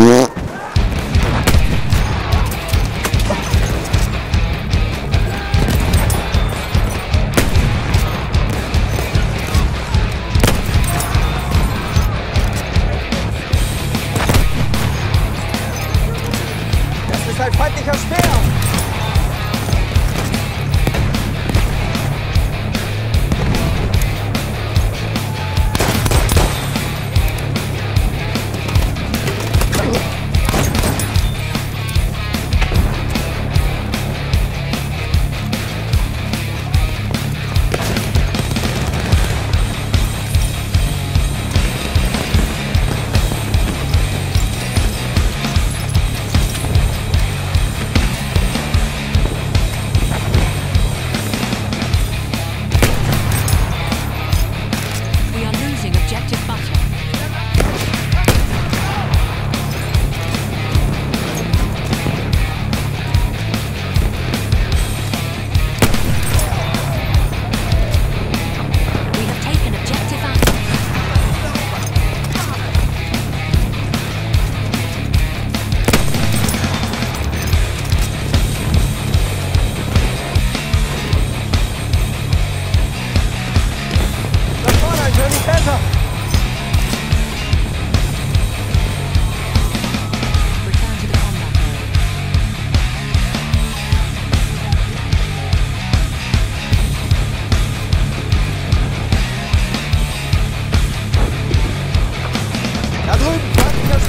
Yeah. halt feindlicher Speer!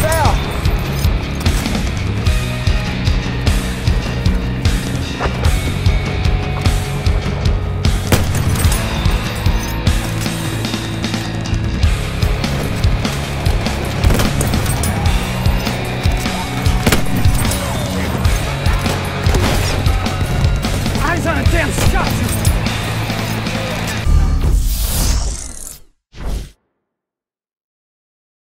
foul. Eyes on a damn shot,